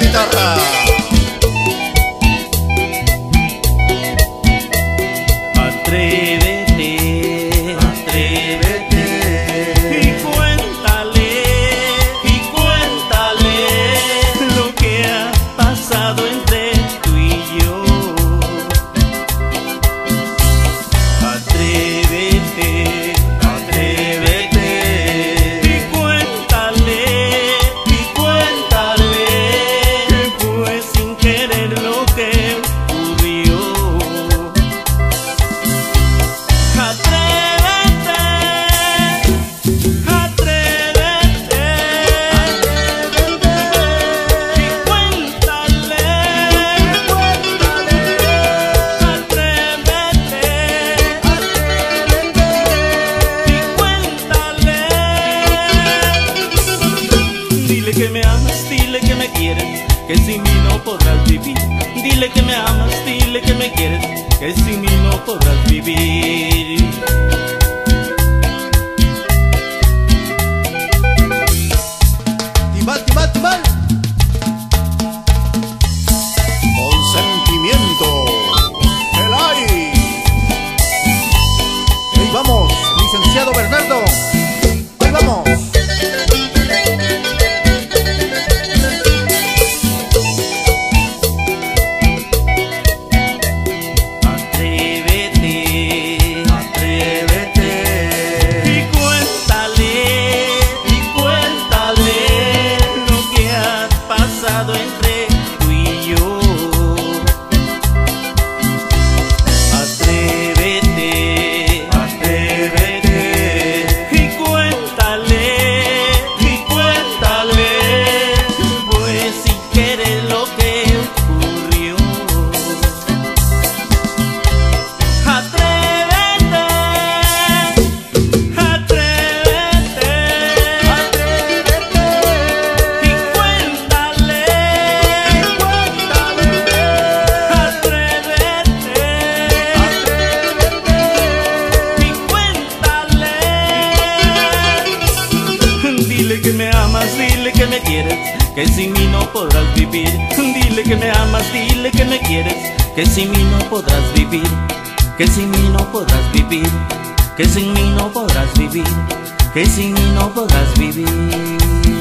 guitarra. Atrévete, dile que me quieres, que sin mí no podrás vivir. Dile que me amas, dile que me quieres, que sin mí no podrás vivir. Timbal, timbal, timbal. Con sentimiento. El ay. Ahí vamos, licenciado Bernardo. Dile que me amas, dile que me quieres, que sin mí no podrás vivir. Dile que me amas, dile que me quieres, que sin mí no podrás vivir. Que sin mí no podrás vivir, que sin mí no podrás vivir, que sin mí no podrás vivir.